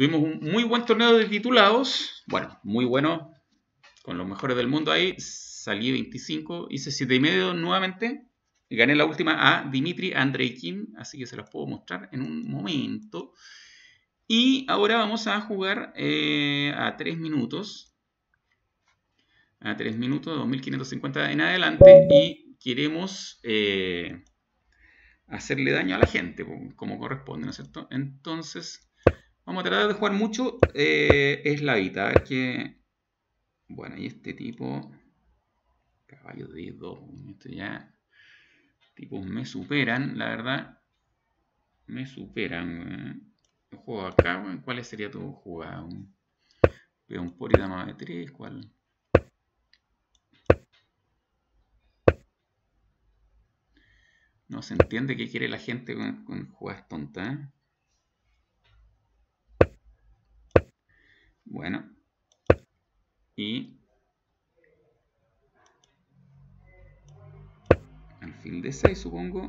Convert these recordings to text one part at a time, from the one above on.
Tuvimos un muy buen torneo de titulados. Bueno, muy bueno. Con los mejores del mundo ahí. Salí 25. Hice 7,5 nuevamente. Gané la última a Dimitri Andreikin. Así que se los puedo mostrar en un momento. Y ahora vamos a jugar eh, a 3 minutos. A 3 minutos, 2550 en adelante. Y queremos eh, hacerle daño a la gente, como corresponde, ¿no es cierto? Entonces, Vamos a tratar de jugar mucho eh, es la vida. A ver qué... Bueno, y este tipo... Caballo de 2. Esto ya... Tipos me superan, la verdad. Me superan. Juego acá. ¿Cuál sería tu jugada? Peón por y dama de 3. ¿Cuál? No se entiende qué quiere la gente con, con jugadas tontas. ¿eh? Bueno. Y alfil de 6 supongo.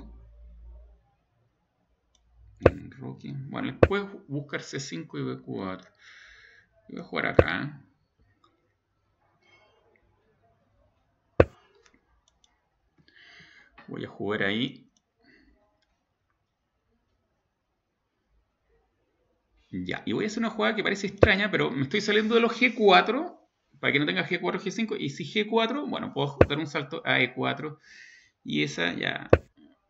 Rocky. Bueno, después buscar C5 y B4. Voy a jugar acá. Voy a jugar ahí Ya, y voy a hacer una jugada que parece extraña, pero me estoy saliendo de los G4, para que no tenga G4, G5, y si G4, bueno, puedo dar un salto a E4, y esa ya,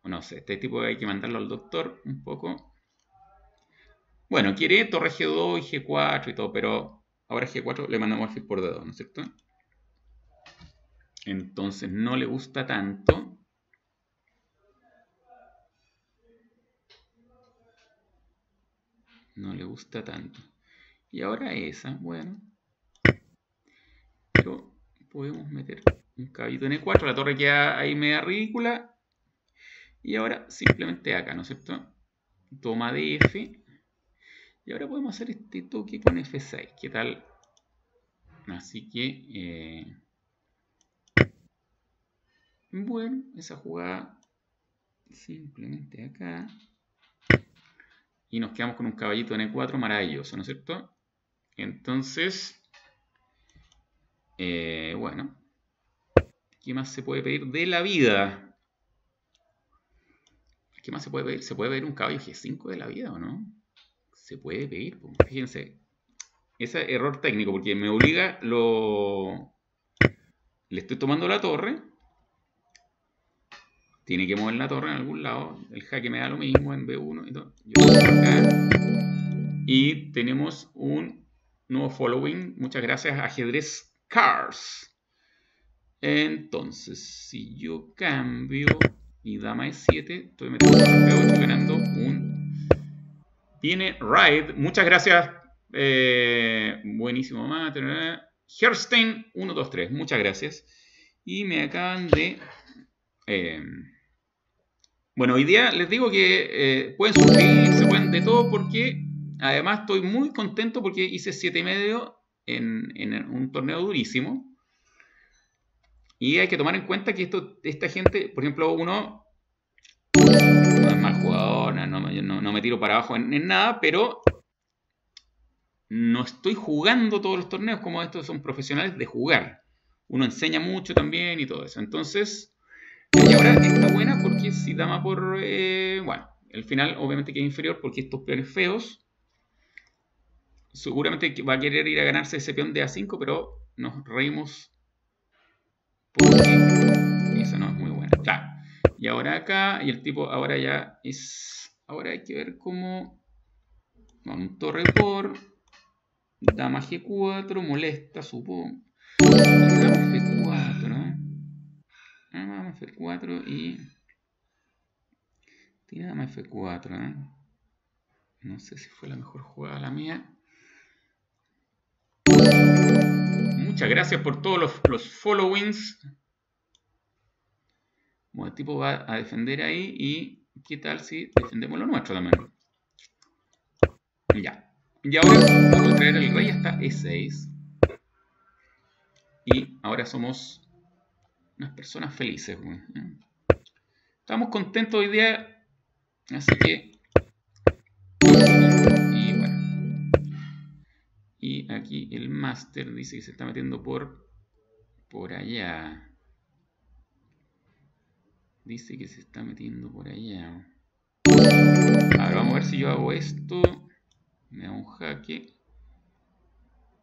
no sé, este tipo hay que mandarlo al doctor un poco. Bueno, quiere torre G2 y G4 y todo, pero ahora G4 le mandamos alfil por D2, ¿no es cierto? Entonces no le gusta tanto. No le gusta tanto. Y ahora esa, bueno. Pero podemos meter un caballito en E4, la torre queda ahí media ridícula. Y ahora simplemente acá, ¿no es cierto? Toma de F. Y ahora podemos hacer este toque con F6. ¿Qué tal? Así que... Eh, bueno, esa jugada simplemente acá y nos quedamos con un caballito en E4 maravilloso, ¿no es cierto? Entonces, eh, bueno, ¿qué más se puede pedir de la vida? ¿Qué más se puede pedir? ¿Se puede pedir un caballo G5 de la vida o no? Se puede pedir, fíjense. Ese error técnico, porque me obliga lo... Le estoy tomando la torre tiene que mover la torre en algún lado. El jaque me da lo mismo en B1 y todo. Y tenemos un nuevo following. Muchas gracias, ajedrez Cars. Entonces, si yo cambio y dama es 7, estoy metiendo B8 ganando un. Viene Ride. Muchas gracias. Eh, buenísimo, mate. Herstein 123. Muchas gracias. Y me acaban de. Eh, bueno, hoy día les digo que eh, pueden suscribirse, pueden de todo, porque además estoy muy contento porque hice 7,5 en, en un torneo durísimo. Y hay que tomar en cuenta que esta gente, por ejemplo, uno no es mal jugador, no, me tiro para abajo en, nada, pero no estoy jugando todos los torneos como estos son profesionales de jugar. Uno enseña mucho también y todo eso. Entonces, y ahora está buena porque si dama por... Eh, bueno, el final obviamente queda inferior porque estos peones feos seguramente va a querer ir a ganarse ese peón de A5, pero nos reímos porque esa no es muy buena. Claro. Y ahora acá, y el tipo ahora ya es... Ahora hay que ver cómo... Vamos, torre por... Dama G4, molesta, supongo. F4, ¿no? Dama F4 y... Dama F4, ¿eh? No sé si fue la mejor jugada la mía. Muchas gracias por todos los, los followings. Bueno, el tipo va a defender ahí y ¿qué tal si defendemos lo nuestro también? Ya. Y ahora vamos a traer el rey hasta E6. Y ahora somos unas personas felices. Estamos contentos hoy día, así que... Y bueno. Y aquí el máster dice que se está metiendo por, por allá. Dice que se está metiendo por allá. A ver, vamos a ver si yo hago esto. Me da un jaque.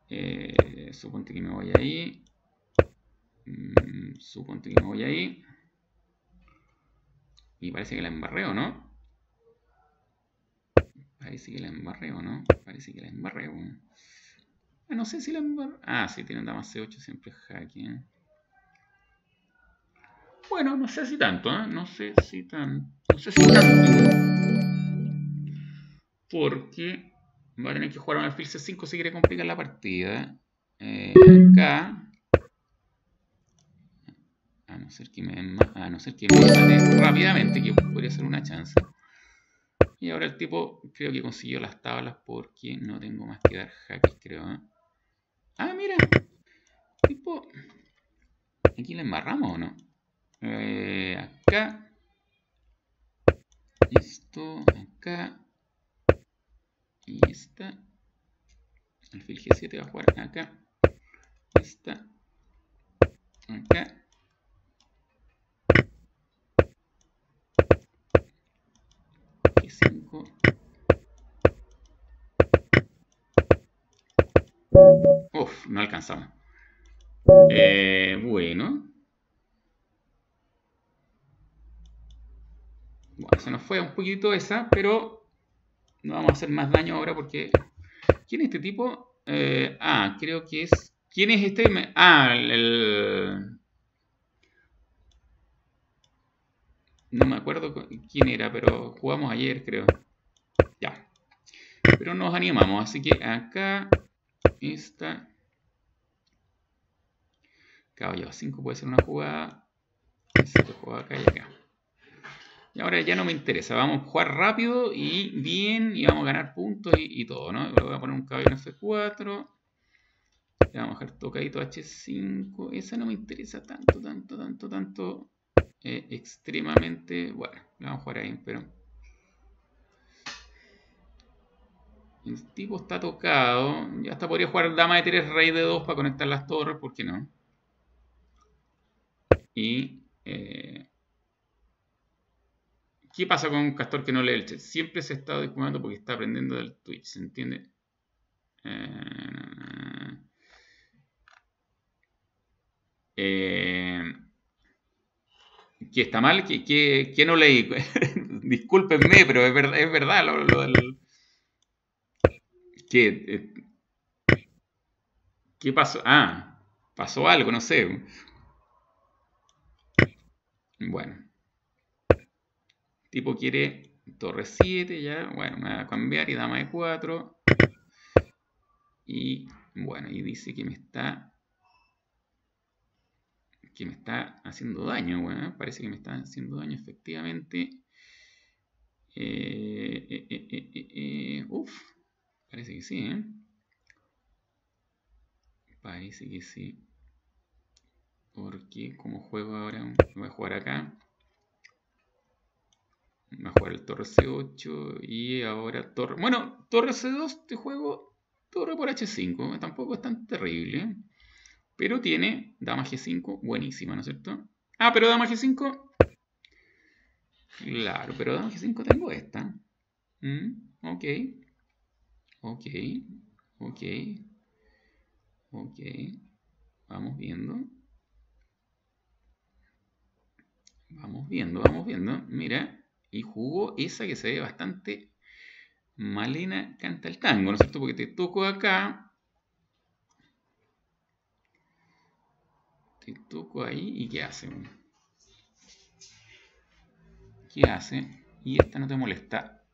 Eh, suponte que me voy ahí. Mm, suponte que me voy ahí. Y parece que la embarreo, ¿no? Parece que la embarreo, ¿no? Parece que la embarreo. Ah, no sé si la embarreo. Ah, sí, tiene dama C8 siempre jaque. ¿eh? Bueno, no sé si tanto, ¿eh? No sé si tanto. No sé si tanto. Porque va a tener que jugar un alfil C5 si quiere complicar la partida. Eh, acá. No ser que me, a no ser que me mate rápidamente, que podría ser una chance. Y ahora el tipo creo que consiguió las tablas porque no tengo más que dar jaques, creo. ¿eh? Ah, mira. Tipo. ¿Aquí le embarramos o no? Eh, acá. Esto, acá. Y esta. Alfil G7 va a jugar acá. Esta. Acá. G5. Uf, no alcanzamos. Eh, bueno. Bueno, se nos fue un poquito esa, pero no vamos a hacer más daño ahora porque... ¿Quién es este tipo? Eh, ah, creo que es... ¿Quién es este? Ah, el... No me acuerdo quién era, pero jugamos ayer, creo. Ya. Pero nos animamos, así que acá esta... Caballo 5 puede ser una jugada. Acá y acá. Y ahora ya no me interesa. Vamos a jugar rápido y bien y vamos a ganar puntos y, todo, ¿no? Voy a poner un caballo en F4. Le vamos a dejar tocadito H5. Esa no me interesa tanto, tanto, tanto, tanto. Eh, extremadamente. Bueno, le vamos a jugar ahí, pero. El tipo está tocado. Ya hasta podría jugar dama de 3, rey de 2 para conectar las torres, ¿por qué no? Y. Eh, ¿Qué pasa con un castor que no lee el chat? Siempre se está descubriendo porque está aprendiendo del Twitch, ¿se entiende? Eh, eh, ¿Qué está mal? ¿Qué, no leí? Discúlpenme, pero es verdad, es verdad lo, del... ¿Qué, ¿Qué pasó? Ah, pasó algo, no sé. Bueno. Tipo quiere torre 7 ya. Bueno, me va a cambiar y dama de 4. Y bueno, y dice que me está que me está haciendo daño, bueno, parece que me está haciendo daño efectivamente. Eh, eh, eh, uf, parece que sí, ¿eh? Parece que sí. Porque como juego ahora, voy a jugar acá. Voy a jugar el torre C8 y ahora torre... Bueno, torre C2 te juego torre por H5. Tampoco es tan terrible. Pero tiene dama G5 buenísima, ¿no es cierto? Ah, pero dama G5... Claro, pero dama G5 tengo esta. Mm, ok. Ok. Ok. Ok. Vamos viendo. Vamos viendo, vamos viendo. Mira y jugó esa que se ve bastante Malena canta el tango, ¿no es cierto? Porque te toco acá, te toco ahí y ¿qué hace? ¿Qué hace? Y esta no te molesta.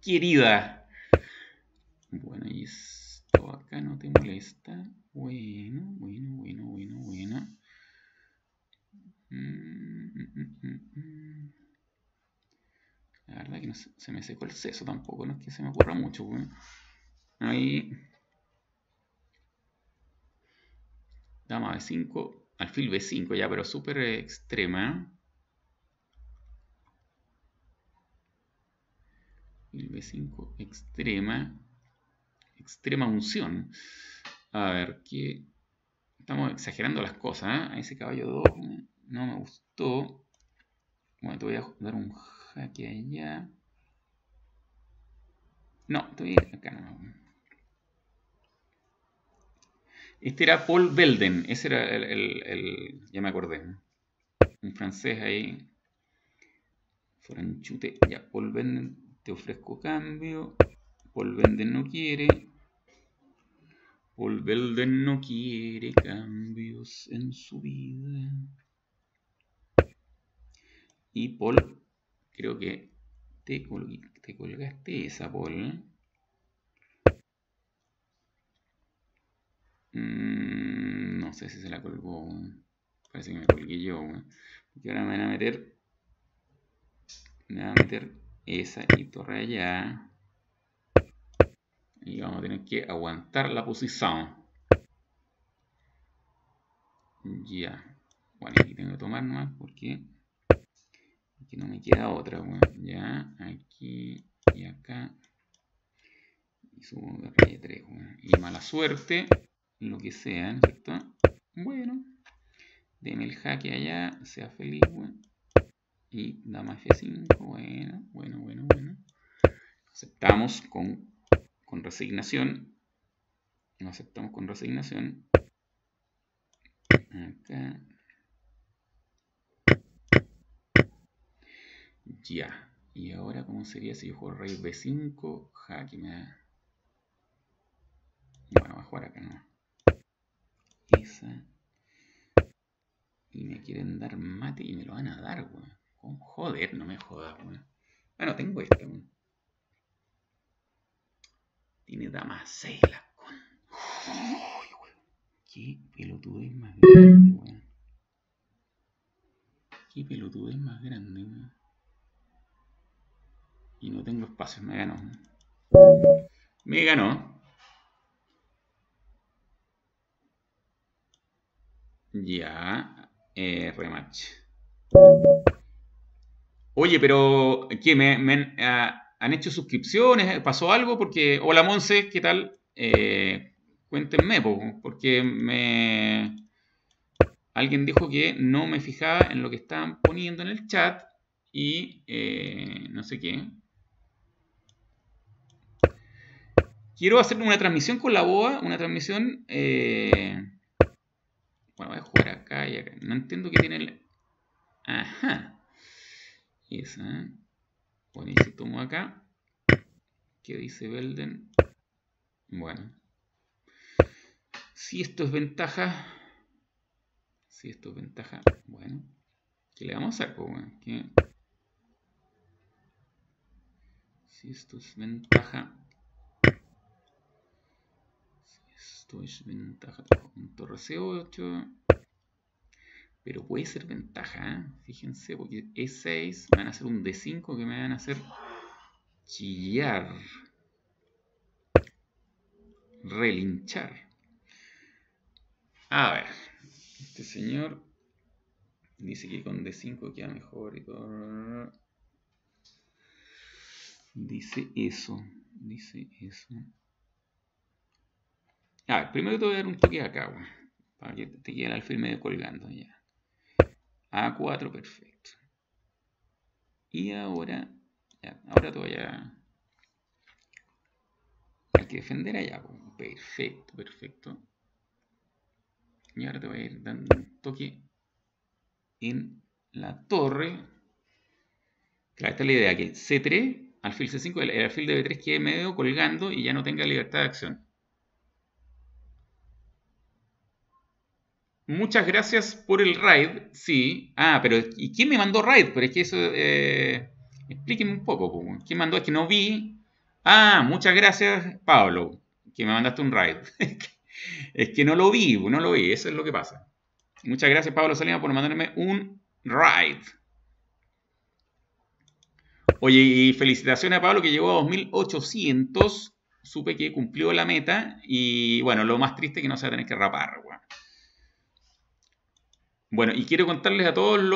Querida. Bueno, y esto acá no te molesta. Bueno, bueno, bueno, bueno, bueno. Mm, mm, mm, la verdad que no se, me secó el seso tampoco, no es que se me ocurra mucho. Ahí. Dama B5, alfil B5 ya, pero súper extrema. Alfil B5 extrema. Extrema unción. A ver, ¿qué...? Estamos exagerando las cosas, ¿eh? Ese caballo 2 no me gustó. Bueno, te voy a dar un jaque allá. No, estoy acá no. Este era Paul Belden, ese era el, el, ya me acordé. Un francés ahí. Franchute, ya, Paul Belden, te ofrezco cambio. Paul Belden no quiere. Paul Belden no quiere cambios en su vida. Y Paul, creo que te, colgaste esa, Paul. Mm, no sé si se la colgó. Parece que me colgué yo. Porque ahora me van a meter. Me van a meter esa y torre allá. Y vamos a tener que aguantar la posición. Ya. Bueno, aquí tengo que tomar nomás porque aquí no me queda otra. ya, aquí y acá. Y subo de rey 3. Y mala suerte lo que sea, ¿no cierto? Bueno, deme el jaque allá, sea feliz, bueno. Y dama F5, bueno, bueno, bueno, bueno. Aceptamos con, con resignación. Lo aceptamos con resignación. Acá. Ya. Y ahora, ¿cómo sería si yo juego rey B5? Jaque me da... Bueno, a jugar acá, ¿no? Y me quieren dar mate y me lo van a dar, weón. Joder, no me jodas. Bueno, tengo esta, weón. Tiene dama 6 la con. Uy, weón. Qué pelotudez más grande, weón. Qué pelotudez más grande, weón. Y no tengo espacio, me ganó. Me ganó. Ya, eh, rematch. Oye, pero ¿qué? ¿Me, ah, han hecho suscripciones? ¿Pasó algo? Porque, hola Monse, ¿qué tal? Eh, cuéntenme, porque me... Alguien dijo que no me fijaba en lo que estaban poniendo en el chat y eh, no sé qué. Quiero hacer una transmisión con la BOA, una transmisión... Eh, bueno, voy a jugar acá y acá. No entiendo qué tiene el... Ajá. Esa. Bueno, y si tomo acá. ¿Qué dice Belden? Bueno. Si esto es ventaja. Si esto es ventaja. Bueno. ¿Qué le vamos a hacer? ¿Qué? Si esto es ventaja. Esto es ventaja. Un torre C8. Pero puede ser ventaja. Fíjense, porque E6 van a hacer un D5 que me van a hacer chillar. Relinchar. A ver. Este señor dice que con D5 queda mejor y todo. Dice eso. Dice eso. A ver, primero te voy a dar un toque acá, para que te quede el alfil medio colgando ya. A4, perfecto. Y ahora, ahora te voy a... Hay que defender allá, perfecto, perfecto. Y ahora te voy a ir dando un toque en la torre. Claro, esta es la idea, que C3, alfil C5, el alfil de B3 quede medio colgando y ya no tenga libertad de acción. Muchas gracias por el raid. Sí. Ah, pero ¿y quién me mandó raid? Pero es que eso... Eh, explíqueme un poco. ¿Quién mandó? Es que no vi. Ah, muchas gracias, Pablo, que me mandaste un raid. es que no lo vi, no lo vi. Eso es lo que pasa. Muchas gracias, Pablo Salima, por mandarme un raid. Oye, y felicitaciones a Pablo que llegó a 2800. Supe que cumplió la meta. Y bueno, lo más triste es que no se va a tener que rapar, bueno. Bueno, y quiero contarles a todos los